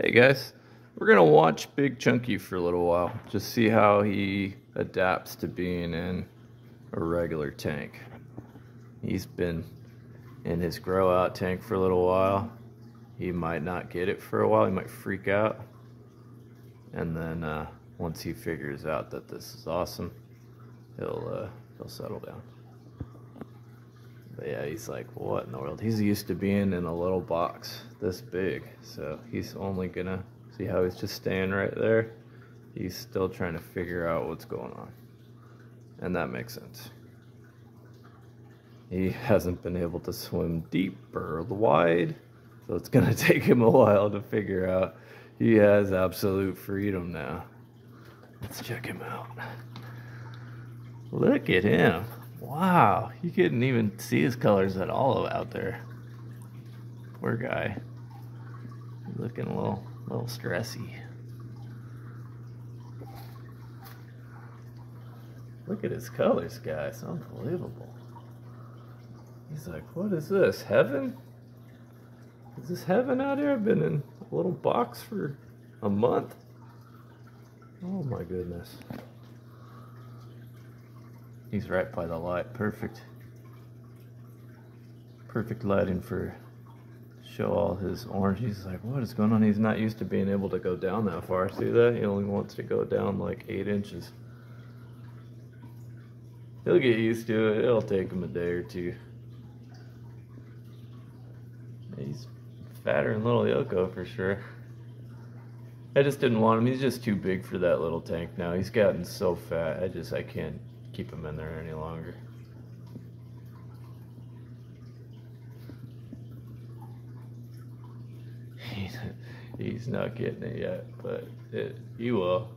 Hey guys, we're gonna watch Big Chunky for a little while, just see how he adapts to being in a regular tank. He's been in his grow out tank for a little while. He might not get it for a while, he might freak out. And then uh, once he figures out that this is awesome, he'll uh, he'll settle down. But yeah, he's like, what in the world? He's used to being in a little box this big. So he's only gonna, see how he's just staying right there? He's still trying to figure out what's going on. And that makes sense. He hasn't been able to swim deep or wide. So it's gonna take him a while to figure out. He has absolute freedom now. Let's check him out. Look at him. Wow, you couldn't even see his colors at all out there. Poor guy. Looking a little, little stressy. Look at his colors, guys. Unbelievable. He's like, what is this? Heaven? Is this heaven out here? I've been in a little box for a month. Oh my goodness. He's right by the light. Perfect. Perfect lighting for show all his orange. He's like, what is going on? He's not used to being able to go down that far. See that? He only wants to go down like eight inches. He'll get used to it. It'll take him a day or two. He's fatter than little Yoko for sure. I just didn't want him. He's just too big for that little tank now. He's gotten so fat. I just, I can't keep him in there any longer. He's not getting it yet, but it, he will.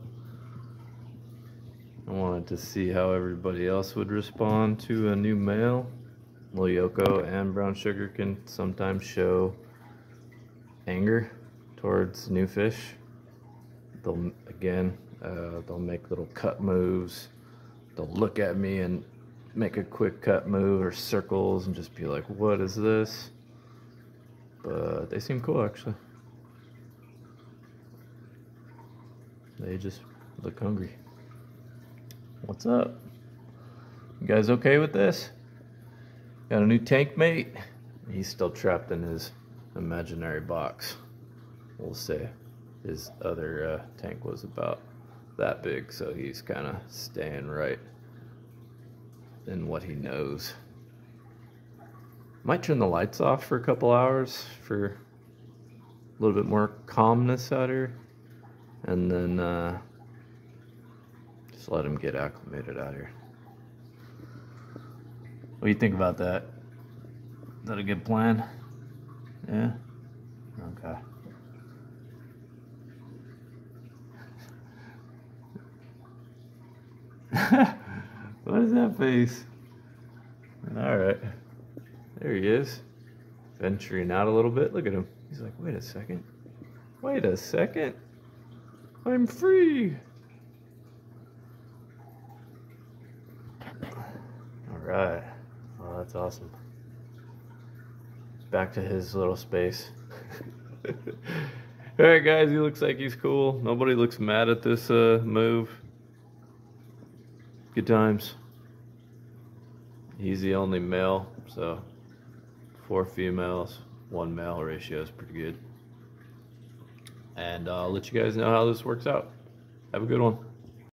I wanted to see how everybody else would respond to a new male. Yoko and Brown Sugar can sometimes show anger towards new fish. They'll, again, uh, they'll make little cut moves they'll look at me and make a quick cut move or circles and just be like, what is this? But they seem cool actually. They just look hungry. What's up? You guys okay with this? Got a new tank mate? He's still trapped in his imaginary box. We'll say his other uh, tank was about that big, so he's kind of staying right in what he knows. Might turn the lights off for a couple hours for a little bit more calmness out here. And then uh, just let him get acclimated out here. What do you think about that? Is that a good plan? Yeah? Okay. what is that face? All right. There he is. Venturing out a little bit. Look at him. He's like, wait a second. Wait a second. I'm free. All right. Oh, that's awesome. Back to his little space. All right, guys, he looks like he's cool. Nobody looks mad at this uh, move. Good times. He's the only male, so four females, one male ratio is pretty good. And uh, I'll let you guys know how this works out. Have a good one.